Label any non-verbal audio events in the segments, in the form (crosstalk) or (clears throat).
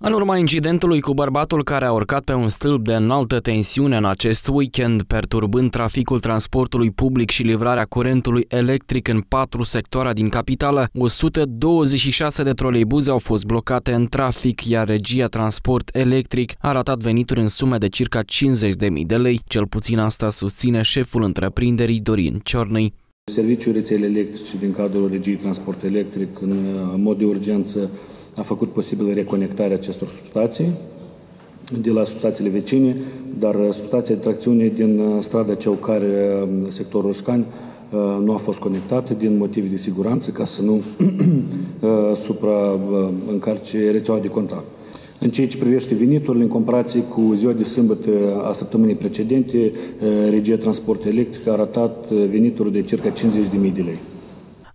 În urma incidentului cu bărbatul care a urcat pe un stâlp de înaltă tensiune în acest weekend, perturbând traficul transportului public și livrarea curentului electric în patru sectoare din capitală, 126 de troleibuze au fost blocate în trafic, iar regia Transport Electric a ratat venituri în sume de circa 50.000 de lei. Cel puțin asta susține șeful întreprinderii Dorin Ciornăi. Serviciul rețele electrice din cadrul regiei Transport Electric în mod de urgență a făcut posibil reconectarea acestor substații de la substațiile vecine, dar substația de tracțiune din uh, strada Ceucare, uh, sectorul Roșcani, uh, nu a fost conectată din motive de siguranță ca să nu (clears throat) supra încarce rețeaua de contact. În ceea ce privește veniturile, în comparație cu ziua de sâmbătă a săptămânii precedente, regia transport electric a ratat venituri de circa 50.000 de lei.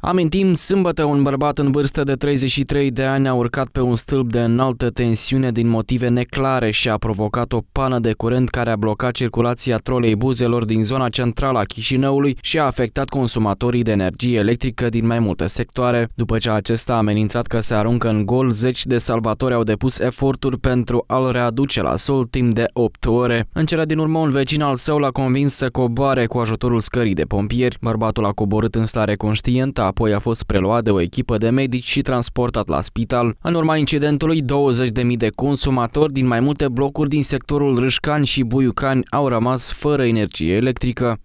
Amintim, sâmbătă un bărbat în vârstă de 33 de ani a urcat pe un stâlp de înaltă tensiune din motive neclare și a provocat o pană de curent care a blocat circulația trolei buzelor din zona centrală a Chișinăului și a afectat consumatorii de energie electrică din mai multe sectoare. După ce acesta a amenințat că se aruncă în gol, zeci de salvatori au depus eforturi pentru a-l readuce la sol timp de 8 ore. În cele din urmă, un vecin al său l-a convins să coboare cu ajutorul scării de pompieri. Bărbatul a coborât în stare conștientă, apoi a fost preluat de o echipă de medici și transportat la spital. În urma incidentului, 20.000 de consumatori din mai multe blocuri din sectorul Râșcani și Buiucani au rămas fără energie electrică.